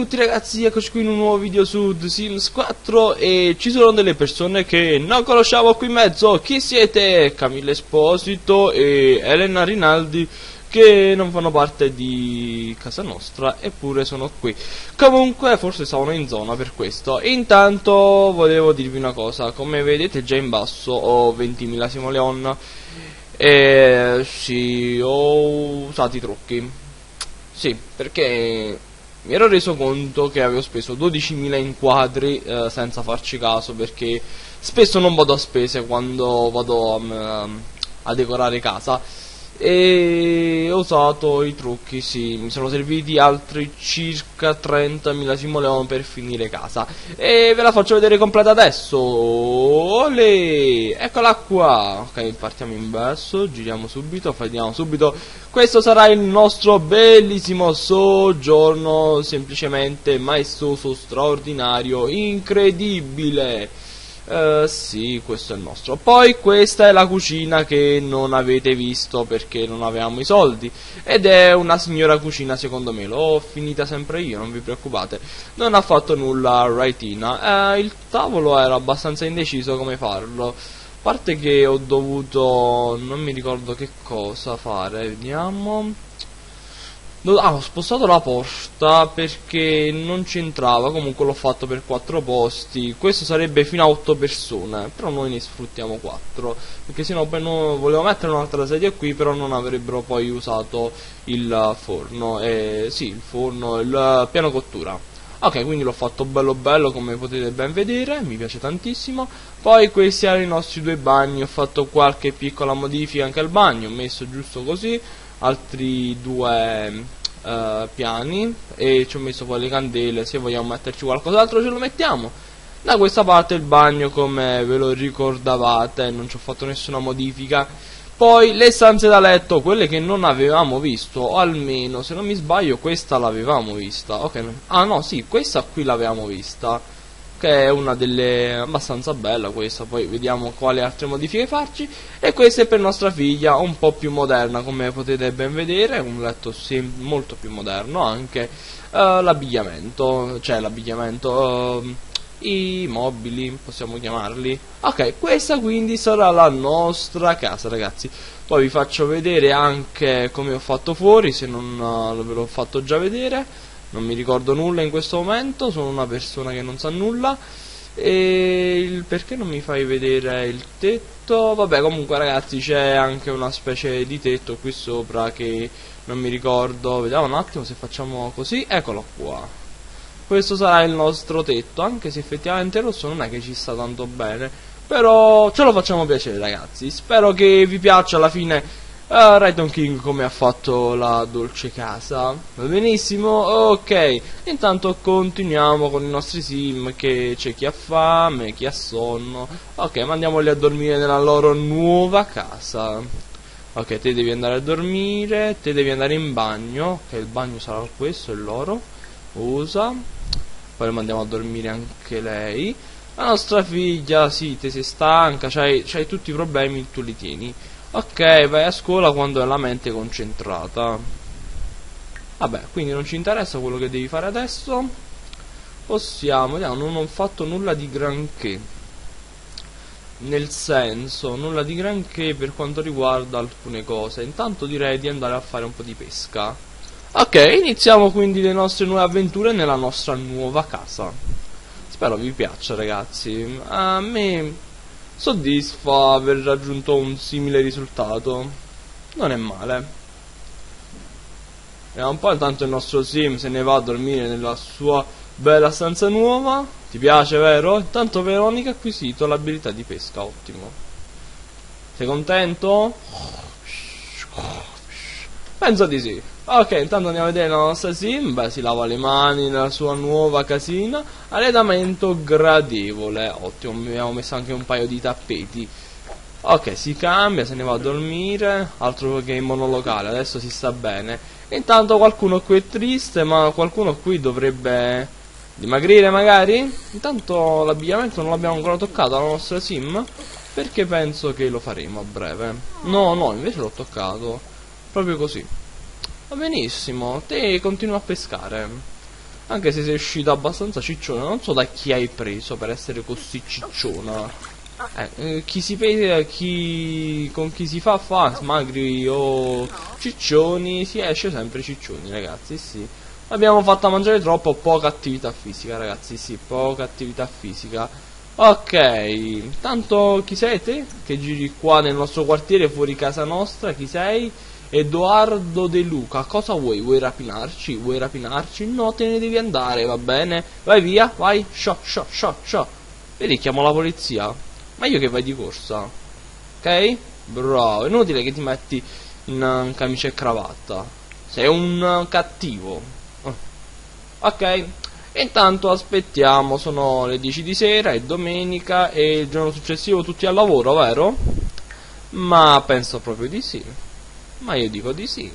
tutti ragazzi, eccoci qui in un nuovo video su The Sims 4 e ci sono delle persone che non conosciamo qui in mezzo. Chi siete? Camilla Esposito e Elena Rinaldi che non fanno parte di casa nostra eppure sono qui. Comunque forse stavano in zona per questo. Intanto volevo dirvi una cosa, come vedete già in basso ho 20.000 simoleon e sì, ho usato i trucchi. Sì, perché mi ero reso conto che avevo speso 12.000 inquadri eh, senza farci caso perché spesso non vado a spese quando vado um, a decorare casa e ho usato i trucchi, sì, mi sono serviti altri circa 30.000 simoleon per finire casa. E ve la faccio vedere completa adesso, Olè! eccola qua, ok partiamo in basso, giriamo subito, vediamo subito, questo sarà il nostro bellissimo soggiorno, semplicemente maestoso, straordinario, incredibile Uh, sì, questo è il nostro. Poi questa è la cucina che non avete visto perché non avevamo i soldi. Ed è una signora cucina secondo me. L'ho finita sempre io, non vi preoccupate. Non ha fatto nulla Raitina. Uh, il tavolo era abbastanza indeciso come farlo. A parte che ho dovuto... non mi ricordo che cosa fare. Vediamo... Ah, ho spostato la porta perché non c'entrava, comunque l'ho fatto per 4 posti, questo sarebbe fino a 8 persone, però noi ne sfruttiamo 4, perché sennò poi no, volevo mettere un'altra sedia qui, però non avrebbero poi usato il forno, eh, sì, il forno, il piano cottura. Ok, quindi l'ho fatto bello bello come potete ben vedere, mi piace tantissimo. Poi questi erano i nostri due bagni, ho fatto qualche piccola modifica anche al bagno, ho messo giusto così altri due uh, piani e ci ho messo poi le candele se vogliamo metterci qualcos'altro ce lo mettiamo. Da questa parte il bagno come ve lo ricordavate non ci ho fatto nessuna modifica. Poi le stanze da letto quelle che non avevamo visto o almeno se non mi sbaglio questa l'avevamo vista. Ok ah no sì questa qui l'avevamo vista che è una delle abbastanza bella questa. Poi vediamo quali altre modifiche farci. E questa è per nostra figlia un po' più moderna come potete ben vedere. Un letto molto più moderno anche. Uh, l'abbigliamento cioè l'abbigliamento uh, i mobili possiamo chiamarli. Ok questa quindi sarà la nostra casa ragazzi. Poi vi faccio vedere anche come ho fatto fuori se non uh, ve l'ho fatto già vedere non mi ricordo nulla in questo momento, sono una persona che non sa nulla. E il perché non mi fai vedere il tetto? Vabbè comunque ragazzi c'è anche una specie di tetto qui sopra che non mi ricordo, vediamo un attimo se facciamo così, eccolo qua. Questo sarà il nostro tetto, anche se effettivamente rosso non è che ci sta tanto bene. Però ce lo facciamo piacere ragazzi, spero che vi piaccia alla fine Uh, Raidon King come ha fatto la dolce casa. Va benissimo? Ok. Intanto continuiamo con i nostri sim Che c'è chi ha fame, chi ha sonno. Ok, mandiamoli a dormire nella loro nuova casa. Ok, te devi andare a dormire Te devi andare in bagno. Ok, il bagno sarà questo, è loro. Usa. Poi lo mandiamo a dormire anche lei La nostra figlia, sì, te sei stanca C'hai tutti i problemi, tu li tieni Ok, vai a scuola quando hai la mente concentrata. Vabbè, quindi non ci interessa quello che devi fare adesso. Possiamo, vediamo, non ho fatto nulla di granché. Nel senso, nulla di granché per quanto riguarda alcune cose. Intanto direi di andare a fare un po' di pesca. Ok, iniziamo quindi le nostre nuove avventure nella nostra nuova casa. Spero vi piaccia ragazzi. A me soddisfa aver raggiunto un simile risultato. Non è male. Vediamo un po' intanto il nostro sim se ne va a dormire nella sua bella stanza nuova. Ti piace, vero? Intanto Veronica ha acquisito l'abilità di pesca, ottimo. Sei contento? Penso di sì. Ok, intanto andiamo a vedere la nostra sim. Beh, si lava le mani nella sua nuova casina. Arredamento gradevole. Ottimo, abbiamo messo anche un paio di tappeti. Ok, si cambia, se ne va a dormire. Altro che in monolocale, adesso si sta bene. Intanto qualcuno qui è triste, ma qualcuno qui dovrebbe dimagrire magari. Intanto l'abbigliamento non l'abbiamo ancora toccato alla nostra sim. Perché penso che lo faremo a breve. No, no, invece l'ho toccato. Proprio così. Va benissimo, te continua a pescare. Anche se sei uscito abbastanza cicciona, non so da chi hai preso per essere così cicciona. Eh, eh, chi si pesa, chi con chi si fa fa, magri o ciccioni, si esce sempre ciccioni, ragazzi, sì. Abbiamo fatto mangiare troppo, poca attività fisica, ragazzi, sì, poca attività fisica. Ok, tanto chi siete? Che giri qua nel nostro quartiere, fuori casa nostra, chi sei? Edoardo De Luca, cosa vuoi? Vuoi rapinarci? Vuoi rapinarci? No, te ne devi andare, va bene? Vai via, vai, sciò, sciò, sciò, sciò. Vedi, chiamo la polizia. Meglio che vai di corsa. Ok? Bravo, è inutile che ti metti in camicia e cravatta. Sei un cattivo. Oh. Ok, intanto aspettiamo, sono le 10 di sera, è domenica e il giorno successivo tutti al lavoro, vero? Ma penso proprio di sì. Ma io dico di sì.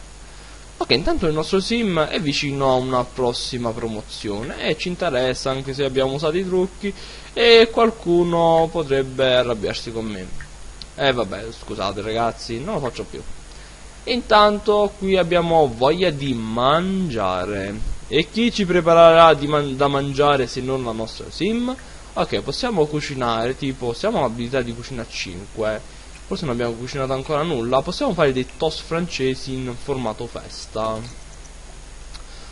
Ok, intanto il nostro sim è vicino a una prossima promozione e ci interessa anche se abbiamo usato i trucchi e qualcuno potrebbe arrabbiarsi con me. E eh, vabbè, scusate ragazzi, non lo faccio più. Intanto qui abbiamo voglia di mangiare. E chi ci preparerà man da mangiare se non la nostra sim? Ok, possiamo cucinare, tipo, siamo all'abilità di cucina 5 Forse non abbiamo cucinato ancora nulla. Possiamo fare dei toast francesi in formato festa.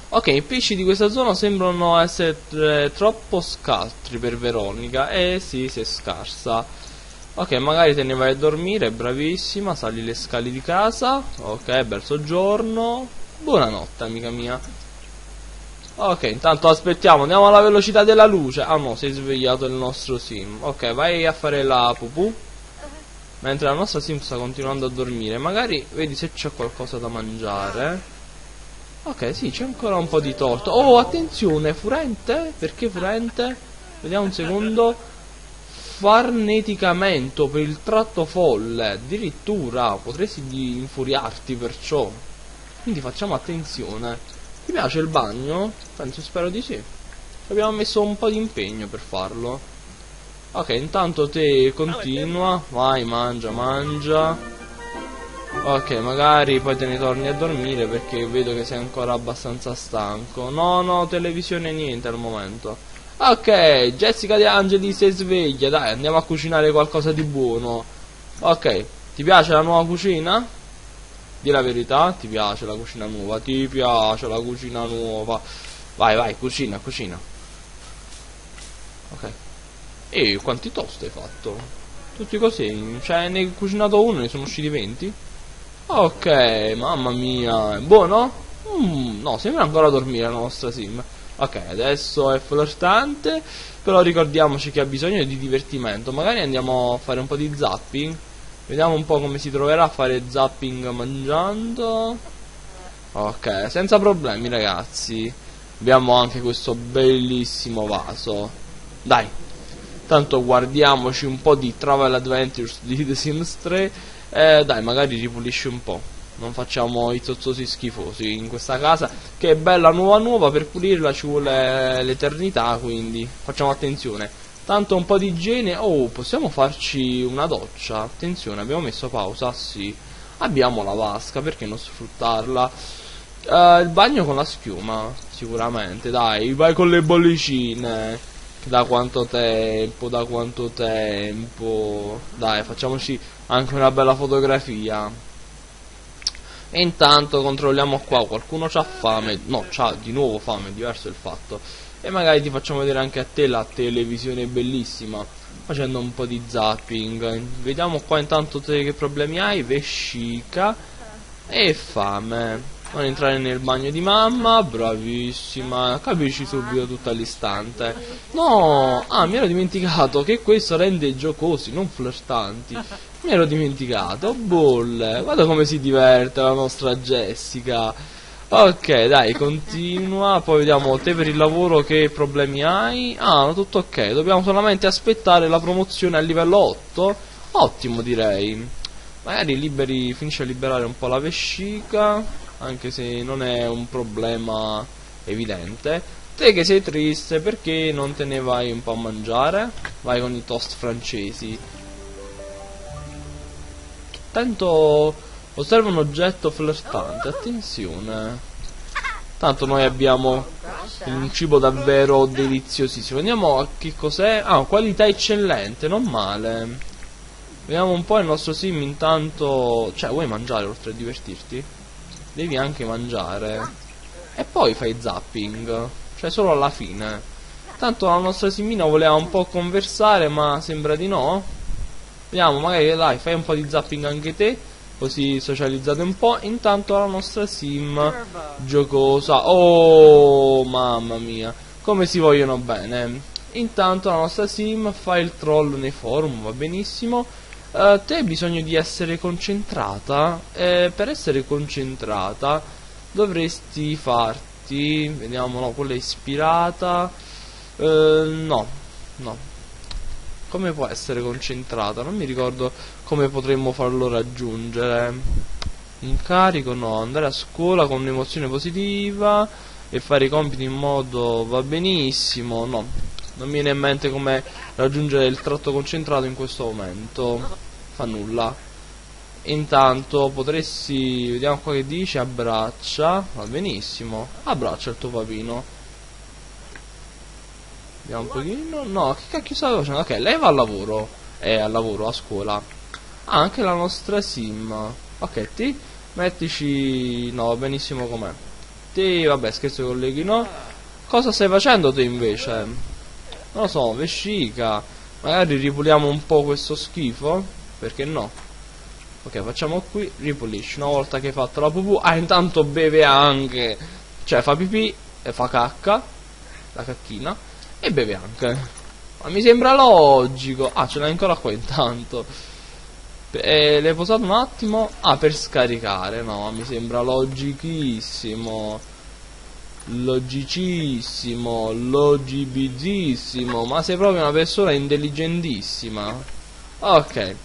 Ok, i pesci di questa zona sembrano essere eh, troppo scarsi per Veronica. Eh sì, si è scarsa. Ok, magari te ne vai a dormire, bravissima, sali le scale di casa. Ok, bel soggiorno. Buonanotte, amica mia. Ok, intanto aspettiamo, andiamo alla velocità della luce. Ah no, si è svegliato il nostro sim. Ok, vai a fare la pupù mentre la nostra sim sta continuando a dormire magari vedi se c'è qualcosa da mangiare. Ok sì c'è ancora un po' di torto. Oh attenzione furente? Perché furente? Vediamo un secondo. Farneticamento per il tratto folle. Addirittura potresti infuriarti perciò. Quindi facciamo attenzione. Ti piace il bagno? penso spero di sì. Abbiamo messo un po' di impegno per farlo Ok, intanto te continua, vai, mangia, mangia. Ok, magari poi te ne torni a dormire perché vedo che sei ancora abbastanza stanco. No, no, televisione niente al momento. Ok, Jessica De Angeli si sveglia, dai, andiamo a cucinare qualcosa di buono. Ok, ti piace la nuova cucina? Di la verità, ti piace la cucina nuova? Ti piace la cucina nuova? Vai, vai, cucina, cucina. Ok. E quanti toast hai fatto? Tutti così? Cioè ne hai cucinato uno e ne sono usciti 20? Ok, mamma mia, buono? Mm, no, sembra ancora dormire la nostra sim. Ok, adesso è flirtante, però ricordiamoci che ha bisogno di divertimento. Magari andiamo a fare un po' di zapping. Vediamo un po' come si troverà a fare zapping mangiando. Ok, senza problemi ragazzi. Abbiamo anche questo bellissimo vaso. Dai, Tanto guardiamoci un po' di Travel Adventures di The Sims 3 eh, dai, magari ripulisci un po'. Non facciamo i zozzosi schifosi in questa casa che è bella nuova nuova, per pulirla ci vuole l'eternità, quindi facciamo attenzione. Tanto un po' di igiene. Oh, possiamo farci una doccia? Attenzione, abbiamo messo pausa? Sì. Abbiamo la vasca, perché non sfruttarla? Uh, il bagno con la schiuma, sicuramente. Dai, vai con le bollicine. Da quanto tempo, da quanto tempo. Dai, facciamoci anche una bella fotografia. E intanto controlliamo qua, qualcuno c'ha fame. No, c'ha di nuovo fame, diverso il fatto. E magari ti facciamo vedere anche a te la televisione bellissima. Facendo un po' di zapping. Vediamo qua intanto te che problemi hai. Vescica e fame non entrare nel bagno di mamma, bravissima, capisci subito tutto all'istante. No, ah, mi ero dimenticato che questo rende giocosi, non flirtanti. Mi ero dimenticato, bolle, guarda come si diverte la nostra Jessica. Ok, dai, continua, poi vediamo te per il lavoro che problemi hai. Ah, tutto ok, dobbiamo solamente aspettare la promozione a livello 8. Ottimo direi. Magari liberi, finisce a liberare un po' la vescica anche se non è un problema evidente. Te che sei triste perché non te ne vai un po' a mangiare? Vai con i toast francesi. Tanto osserva un oggetto flirtante, attenzione. Tanto noi abbiamo un cibo davvero deliziosissimo. Vediamo a che cos'è. Ah, qualità eccellente, non male. Vediamo un po' il nostro sim intanto. Cioè, vuoi mangiare oltre a divertirti? Devi anche mangiare. E poi fai zapping. Cioè, solo alla fine. Tanto la nostra simina voleva un po' conversare, ma sembra di no. Vediamo, magari dai, fai un po' di zapping anche te così socializzate un po'. Intanto la nostra sim giocosa. Oh, mamma mia, come si vogliono bene. Intanto la nostra sim fa il troll nei forum, va benissimo. Uh, te hai bisogno di essere concentrata. Eh, per essere concentrata dovresti farti. Vediamo, no, quella ispirata. Uh, no, no come può essere concentrata? Non mi ricordo come potremmo farlo raggiungere. Incarico no, andare a scuola con un'emozione positiva e fare i compiti in modo va benissimo, no. Non mi viene in mente come raggiungere il tratto concentrato in questo momento. Fa nulla. Intanto potresti, vediamo qua che dice, abbraccia, va benissimo, abbraccia il tuo papino. Vediamo un pochino. No, che cacchio stavo facendo? Ok, lei va al lavoro. È al lavoro, a scuola. Ah, anche la nostra sim. Ok, ti mettici. No, benissimo com'è. Ti, vabbè, scherzo colleghi, no. Cosa stai facendo te invece? Non lo so, vescica. Magari ripuliamo un po' questo schifo. Perché no? Ok, facciamo qui, ripulisci. Una volta che hai fatto la pupù. Ah, intanto beve anche. Cioè, fa pipì e fa cacca. La cacchina e beve anche. Ma mi sembra logico. Ah, ce l'hai ancora qua intanto. E l'hai posato un attimo? Ah, per scaricare. No, mi sembra logichissimo. Logicissimo. Logibizzissimo. Ma sei proprio una persona intelligentissima. Ok.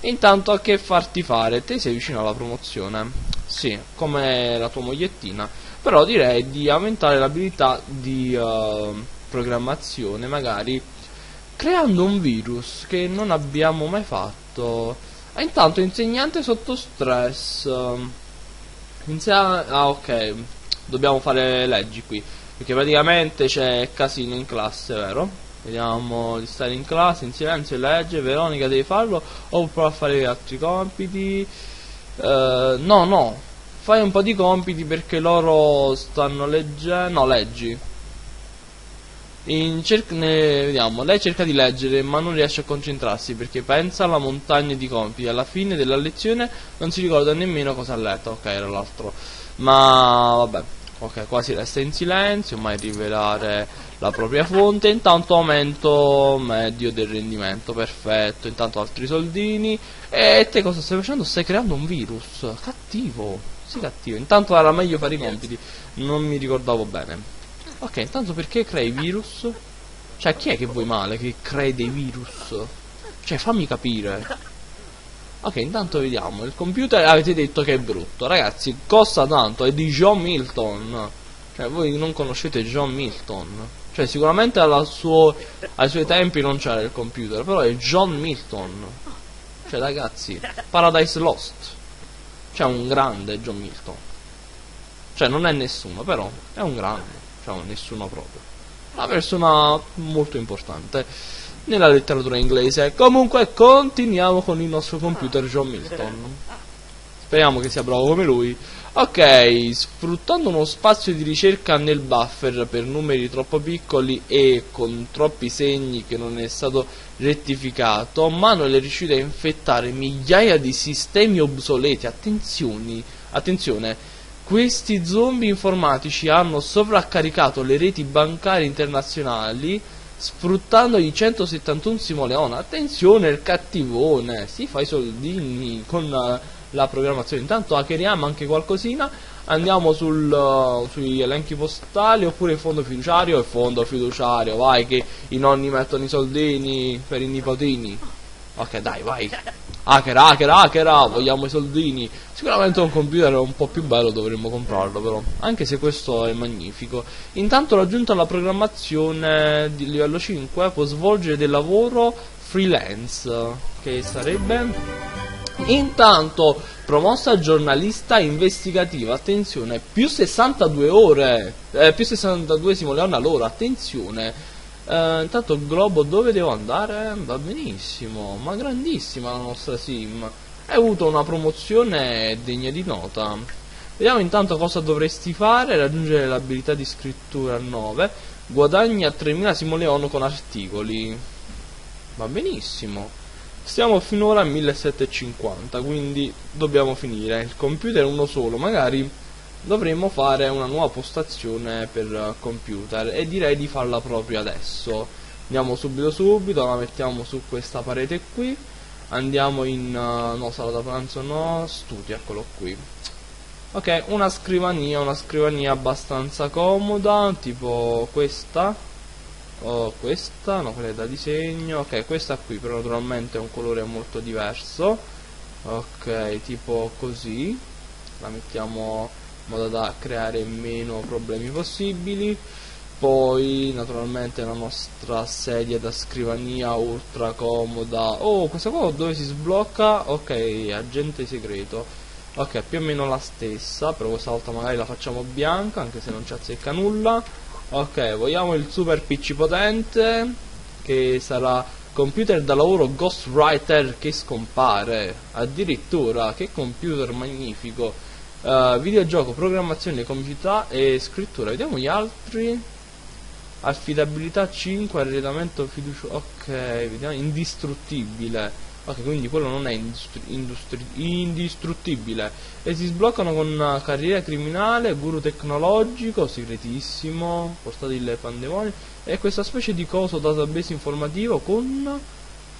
Intanto a che farti fare? Te sei vicino alla promozione. Sì, come la tua mogliettina. Però direi di aumentare l'abilità di... Uh, programmazione magari creando un virus che non abbiamo mai fatto ah, intanto insegnante sotto stress Insegna ah ok dobbiamo fare leggi qui perché praticamente c'è casino in classe vero? vediamo di stare in classe in silenzio e legge Veronica devi farlo o prova a fare altri compiti uh, no no fai un po' di compiti perché loro stanno leggendo no leggi ne, vediamo, lei cerca di leggere ma non riesce a concentrarsi perché pensa alla montagna di compiti. Alla fine della lezione non si ricorda nemmeno cosa ha letto. Ok, era l'altro. Ma vabbè, ok, qua si resta in silenzio, mai rivelare la propria fonte. Intanto aumento medio del rendimento, perfetto. Intanto altri soldini. E te cosa stai facendo? Stai creando un virus. Cattivo, sì cattivo. Intanto era meglio fare i compiti. Non mi ricordavo bene. Ok, intanto perché crei virus? Cioè, chi è che vuoi male che crei dei virus? Cioè, fammi capire. Ok, intanto vediamo. Il computer avete detto che è brutto. Ragazzi, costa tanto. È di John Milton. Cioè, voi non conoscete John Milton. Cioè, sicuramente suo, ai suoi tempi non c'era il computer. Però è John Milton. Cioè, ragazzi, Paradise Lost. Cioè, un grande John Milton. Cioè, non è nessuno, però è un grande diciamo nessuno proprio. Una persona molto importante nella letteratura inglese. Comunque continuiamo con il nostro computer John Milton. Speriamo che sia bravo come lui. Ok, sfruttando uno spazio di ricerca nel buffer per numeri troppo piccoli e con troppi segni che non è stato rettificato, Manuel è riuscito a infettare migliaia di sistemi obsoleti. Attenzione, attenzione, questi zombie informatici hanno sovraccaricato le reti bancarie internazionali sfruttando i 171 Simoleon. Attenzione, il cattivone, si fa i soldini con la, la programmazione. Intanto hackeriamo anche qualcosina. Andiamo sul, uh, sui elenchi postali oppure il fondo fiduciario. Il fondo fiduciario, vai che i nonni mettono i soldini per i nipotini. Ok, dai, vai. Hacker, hacker, hacker, vogliamo i soldini. Sicuramente un computer un po' più bello dovremmo comprarlo però, anche se questo è magnifico. Intanto raggiunta la programmazione di livello 5 può svolgere del lavoro freelance, che sarebbe Intanto, promossa giornalista investigativa, attenzione, più 62 ore, eh, più 62 Leone all'ora, attenzione. Eh, intanto globo dove devo andare? Va benissimo, ma grandissima la nostra sim. Hai avuto una promozione degna di nota. Vediamo intanto cosa dovresti fare, raggiungere l'abilità di scrittura 9, guadagna 3000 simoleon con articoli. Va benissimo. Stiamo finora a 1750, quindi dobbiamo finire. Il computer è uno solo, magari dovremmo fare una nuova postazione per computer e direi di farla proprio adesso. Andiamo subito subito, la mettiamo su questa parete qui. Andiamo in uh, no, sala da pranzo no, studio, eccolo qui. Ok, una scrivania, una scrivania abbastanza comoda, tipo questa oh, questa, no quella è da disegno, ok questa qui però naturalmente è un colore molto diverso, ok tipo così, la mettiamo in modo da creare meno problemi possibili, poi naturalmente la nostra sedia da scrivania ultra comoda, oh questa qua dove si sblocca, ok agente segreto, ok più o meno la stessa, però questa volta magari la facciamo bianca anche se non ci azzecca nulla, Ok, vogliamo il super PC potente che sarà computer da lavoro Ghostwriter che scompare. Addirittura, che computer magnifico. Uh, videogioco, programmazione, comicità e scrittura. Vediamo gli altri. Affidabilità 5, arredamento fiducia. Ok, vediamo. Indistruttibile. Ok, quindi quello non è indistruttibile. E si sbloccano con carriera criminale, guru tecnologico, segretissimo, portatile pandemonico. E questa specie di coso database informativo con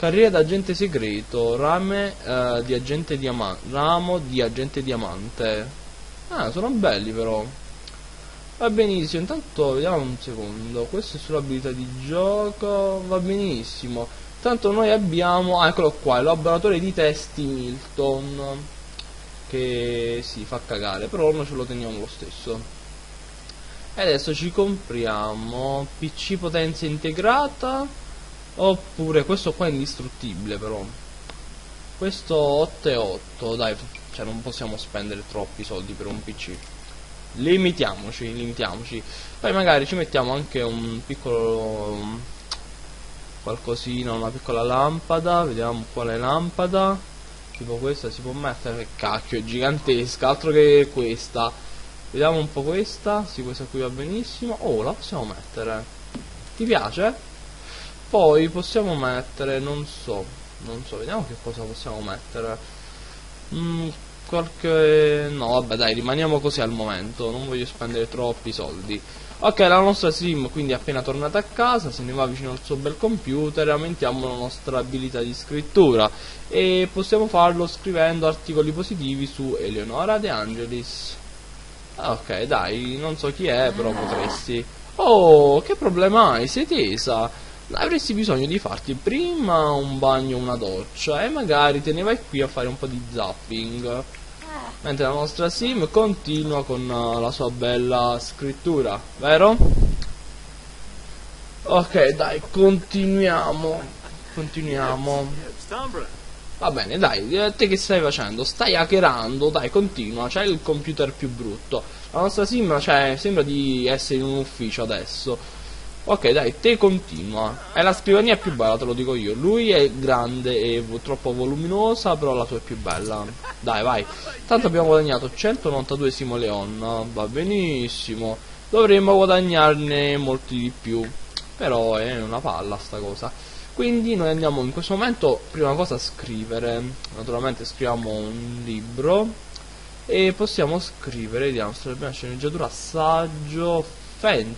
carriera d'agente segreto, rame eh, di agente diamante, ramo di agente diamante. Ah, sono belli però. Va benissimo, intanto vediamo un secondo. Questo è sull'abilità di gioco, va benissimo. Tanto noi abbiamo, ah, eccolo qua, il laboratorio di testi Milton, che si fa cagare, però noi ce lo teniamo lo stesso. E adesso ci compriamo PC potenza integrata, oppure questo qua è indistruttibile però. Questo 8 e 8, dai, cioè non possiamo spendere troppi soldi per un PC. Limitiamoci, limitiamoci. Poi magari ci mettiamo anche un piccolo qualcosina, una piccola lampada, vediamo quale lampada, tipo questa si può mettere, che cacchio è gigantesca, altro che questa, vediamo un po' questa, sì questa qui va benissimo, oh la possiamo mettere, ti piace? Poi possiamo mettere, non so, non so, vediamo che cosa possiamo mettere, mm, qualche, no vabbè dai rimaniamo così al momento, non voglio spendere troppi soldi, Ok, la nostra sim quindi è appena tornata a casa, se ne va vicino al suo bel computer, aumentiamo la nostra abilità di scrittura e possiamo farlo scrivendo articoli positivi su Eleonora De Angelis. Ok, dai, non so chi è, però potresti. Oh, che problema hai? Sei tesa? Avresti bisogno di farti prima un bagno o una doccia e magari te ne vai qui a fare un po' di zapping mentre la nostra sim continua con uh, la sua bella scrittura, vero? Ok, dai, continuiamo. Continuiamo. Va bene, dai, eh, te che stai facendo? Stai hackerando, dai, continua, c'hai il computer più brutto. La nostra sim, cioè, sembra di essere in un ufficio adesso. Ok, dai, te continua. È la scrivania più bella, te lo dico io. Lui è grande e troppo voluminosa, però la tua è più bella. Dai, vai. Tanto abbiamo guadagnato 192 simoleon. Va benissimo. Dovremmo guadagnarne molti di più. Però è una palla sta cosa. Quindi noi andiamo in questo momento, prima cosa, a scrivere. Naturalmente scriviamo un libro. E possiamo scrivere, vediamo, sarebbe una sceneggiatura,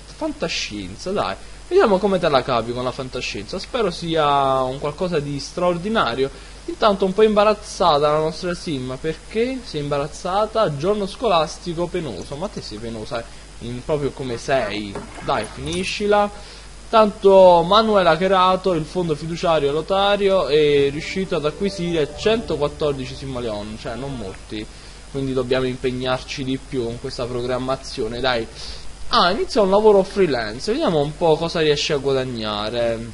fantascienza, dai. Vediamo come te la capi con la fantascienza. Spero sia un qualcosa di straordinario. Intanto un po' imbarazzata la nostra sim. Perché sei imbarazzata? Giorno scolastico penoso. Ma te sei penosa in proprio come sei. Dai, finiscila. Tanto Manuel ha creato il fondo fiduciario lotario e è riuscito ad acquisire 114 simaleon, cioè non molti. Quindi dobbiamo impegnarci di più con questa programmazione. Dai, Ah, inizia un lavoro freelance, vediamo un po' cosa riesce a guadagnare.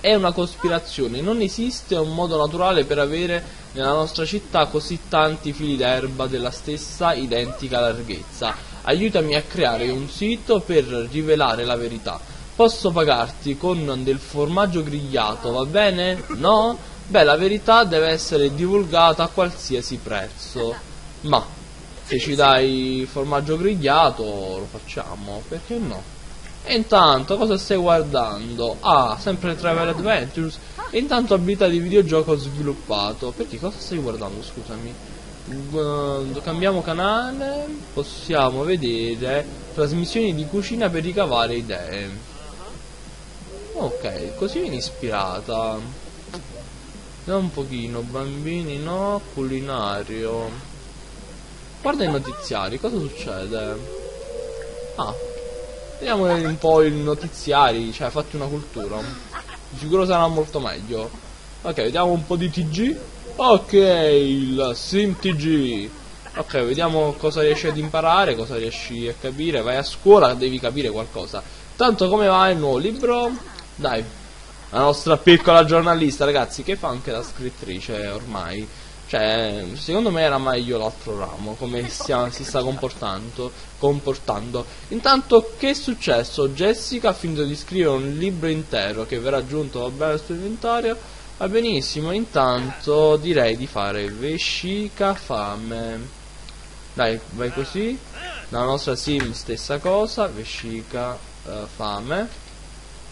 È una cospirazione, non esiste un modo naturale per avere nella nostra città così tanti fili d'erba della stessa identica larghezza. Aiutami a creare un sito per rivelare la verità. Posso pagarti con del formaggio grigliato, va bene? No? Beh, la verità deve essere divulgata a qualsiasi prezzo. Ma se ci dai formaggio grigliato lo facciamo, perché no? E intanto cosa stai guardando? Ah, sempre Travel Adventures. E intanto abilità di videogioco sviluppato. Perché cosa stai guardando, scusami? Cambiamo canale. Possiamo vedere trasmissioni di cucina per ricavare idee. Ok, così viene ispirata. Da un pochino, bambini no, culinario. Guarda i notiziari, cosa succede? Ah, Vediamo un po' i notiziari, cioè fatti una cultura. Di sicuro sarà molto meglio. Ok, vediamo un po' di TG. Ok, il Sim TG. Ok, vediamo cosa riesci ad imparare, cosa riesci a capire. Vai a scuola, devi capire qualcosa. Tanto come va il nuovo libro? Dai, la nostra piccola giornalista, ragazzi, che fa anche la scrittrice ormai. Cioè, secondo me era meglio l'altro ramo, come sia, si sta comportando, comportando. Intanto, che è successo? Jessica ha finito di scrivere un libro intero che verrà aggiunto bene al suo inventario. Va benissimo, intanto direi di fare vescica fame. Dai, vai così. La nostra sim stessa cosa, vescica uh, fame.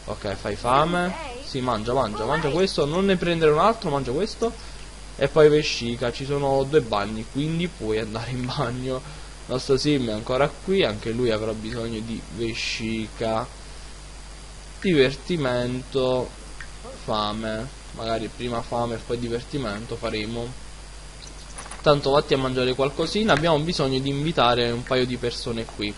Ok, fai fame. Si, mangia, mangia, mangia questo. Non ne prendere un altro, mangia questo e poi vescica ci sono due bagni quindi puoi andare in bagno. Il nostro sim è ancora qui anche lui avrà bisogno di vescica divertimento fame. Magari prima fame e poi divertimento faremo. Tanto vatti a mangiare qualcosina. Abbiamo bisogno di invitare un paio di persone qui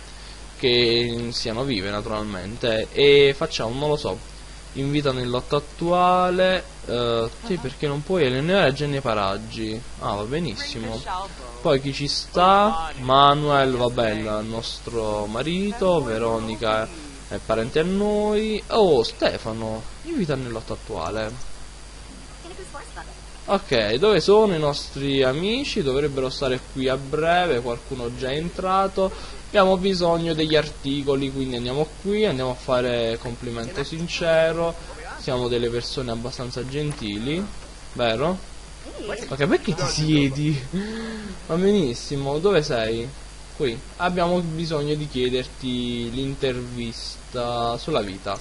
che siano vive naturalmente. E facciamo non lo so invita nel lotto attuale uh, sì perché non puoi allenare nei paraggi. Ah va benissimo. Poi chi ci sta? Manuel vabbè il nostro marito Veronica è parente a noi. Oh Stefano invita nel lotto attuale. Ok, dove sono i nostri amici? Dovrebbero stare qui a breve, qualcuno già è entrato. Abbiamo bisogno degli articoli, quindi andiamo qui, andiamo a fare complimento sincero. Siamo delle persone abbastanza gentili, vero? Ok, perché ti siedi? Va benissimo, dove sei? Qui. Abbiamo bisogno di chiederti l'intervista sulla vita.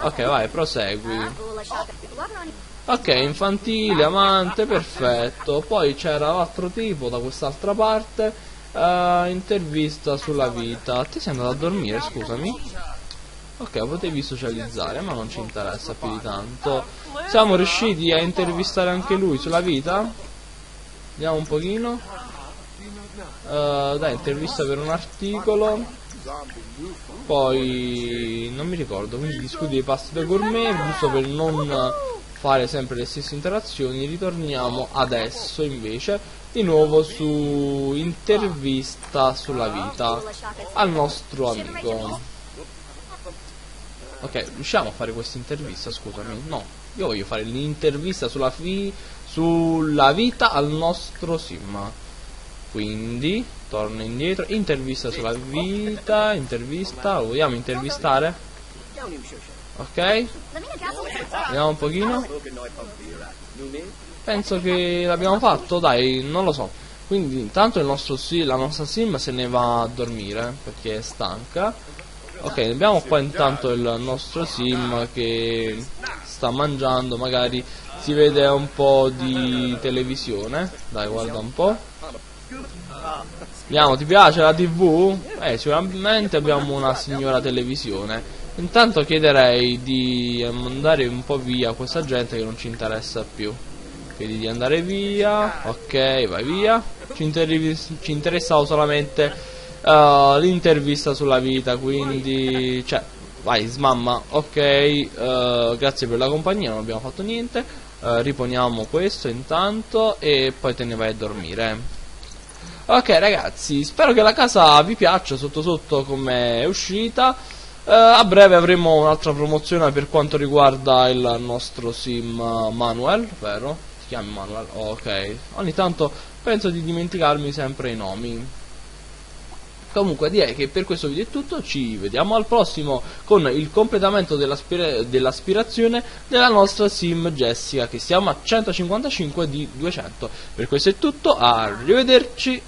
Ok, vai, prosegui. Ok, infantile, amante, perfetto. Poi c'era l'altro tipo da quest'altra parte. Uh, intervista sulla vita. Ti sei andato a dormire, scusami? Ok, potevi socializzare, ma non ci interessa più di tanto. Siamo riusciti a intervistare anche lui sulla vita? Vediamo un pochino. Uh, dai, intervista per un articolo. Poi non mi ricordo, quindi discuti dei pasti da gourmet, giusto per non fare sempre le stesse interazioni ritorniamo adesso invece di nuovo su intervista sulla vita al nostro amico. Ok riusciamo a fare questa intervista? Scusami. No io voglio fare l'intervista sulla, sulla vita al nostro sim quindi torno indietro intervista sulla vita intervista lo vogliamo intervistare Ok? Vediamo un pochino. Penso che l'abbiamo fatto, dai, non lo so. Quindi intanto nostro la nostra sim se ne va a dormire perché è stanca. Ok, abbiamo qua intanto il nostro sim che sta mangiando, magari si vede un po' di televisione. Dai, guarda un po'. Vediamo, ti piace la tv? Eh, sicuramente abbiamo una signora televisione. Intanto chiederei di mandare un po' via questa gente che non ci interessa più. Chiedi di andare via, ok, vai via. Ci, ci interessava solamente uh, l'intervista sulla vita, quindi... Cioè, vai, smamma, ok, uh, grazie per la compagnia, non abbiamo fatto niente. Uh, riponiamo questo intanto e poi te ne vai a dormire. Ok ragazzi, spero che la casa vi piaccia sotto sotto come è uscita. Uh, a breve avremo un'altra promozione per quanto riguarda il nostro sim Manuel, vero? ti chiami Manuel? ok. Ogni tanto penso di dimenticarmi sempre i nomi. Comunque direi che per questo video è tutto, ci vediamo al prossimo con il completamento dell'aspirazione della nostra sim Jessica che siamo a 155 di 200. Per questo è tutto, arrivederci!